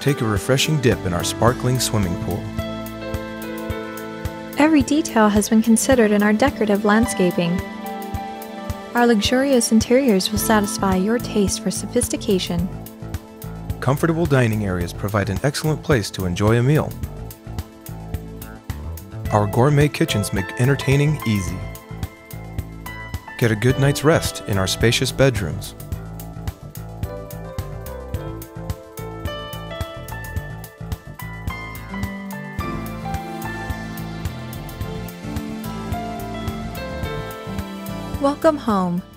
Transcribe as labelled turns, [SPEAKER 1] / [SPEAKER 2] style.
[SPEAKER 1] take a refreshing dip in our sparkling swimming pool.
[SPEAKER 2] Every detail has been considered in our decorative landscaping. Our luxurious interiors will satisfy your taste for sophistication.
[SPEAKER 1] Comfortable dining areas provide an excellent place to enjoy a meal. Our gourmet kitchens make entertaining easy. Get a good night's rest in our spacious bedrooms.
[SPEAKER 2] Welcome home.